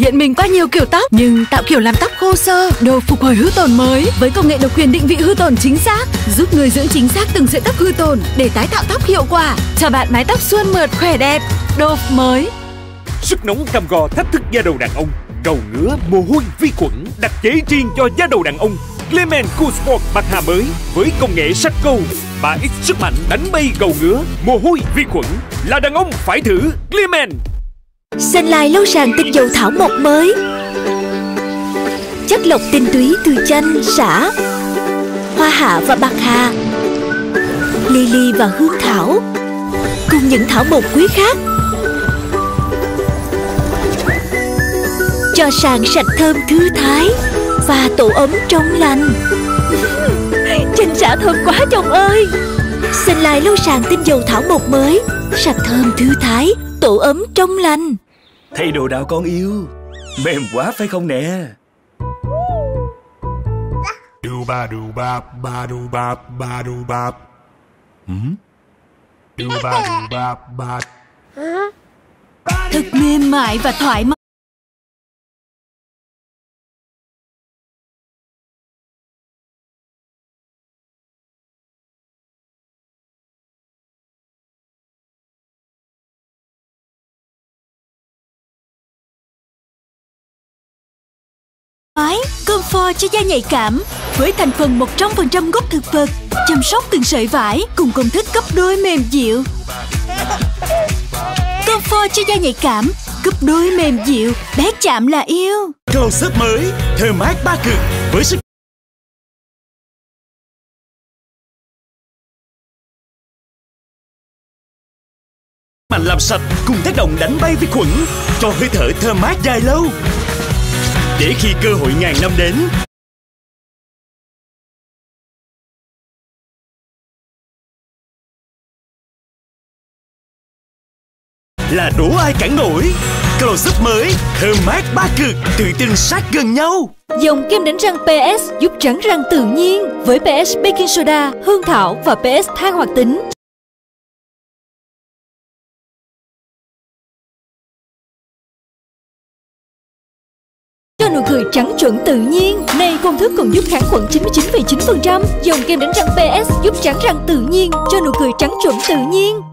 Hiện mình qua nhiều kiểu tóc nhưng tạo kiểu làm tóc khô sơ, đồ phục hồi hư tổn mới với công nghệ độc quyền định vị hư tổn chính xác, giúp người dưỡng chính xác từng sợi tóc hư tổn để tái tạo tóc hiệu quả, cho bạn mái tóc suôn mượt khỏe đẹp. Đồ mới. Sức nóng cam go thách thức da đầu đàn ông Gầu ngứa, mồ hôi, vi khuẩn Đặc chế riêng cho da đầu đàn ông Clement Cool Sport bạc hà mới Với công nghệ sắt câu 3x sức mạnh đánh bay gầu ngứa, mồ hôi, vi khuẩn Là đàn ông phải thử Clement Sunlight lâu sàn tinh dầu thảo mộc mới. Chất lọc tinh túy từ chanh, xả Hoa hạ và bạc hà Lily và hương thảo Cùng những thảo mộc quý khác. Cho sàn sạch thơm thư thái Và tổ ấm trong lành. Chanh xả thơm quá chồng ơi. Sunlight lâu sàn tinh dầu thảo mộc mới Sạch thơm thư thái Tổ ấm trong lành. Thay đồ đạo con yêu Mềm quá phải không nè Do ba do ba ba do ba ba do ba. Do ba do ba ba. Thật mềm mại và thoải. Mái, comfort cho da nhạy cảm với thành phần 100% gốc thực vật, chăm sóc từng sợi vải cùng công thức gấp đôi mềm dịu. Comfort cho da nhạy cảm, gấp đôi mềm dịu, bé chạm là yêu. Cầu up mới Thơm mát ba cực Với sức mạnh làm sạch cùng tác động đánh bay vi khuẩn cho hơi thở thơm mát dài lâu để khi cơ hội ngàn năm đến. Là đủ ai cản nổi? Close up mới thơm mát ba cực tự tin sát gần nhau. Dòng kem đánh răng PS giúp trắng răng tự nhiên với PS baking soda, hương thảo và PS than hoạt tính. Nụ cười trắng chuẩn tự nhiên. Này công thức còn giúp kháng khuẩn 99,9%. Dòng kem đánh răng PS giúp trắng răng tự nhiên cho nụ cười trắng chuẩn tự nhiên.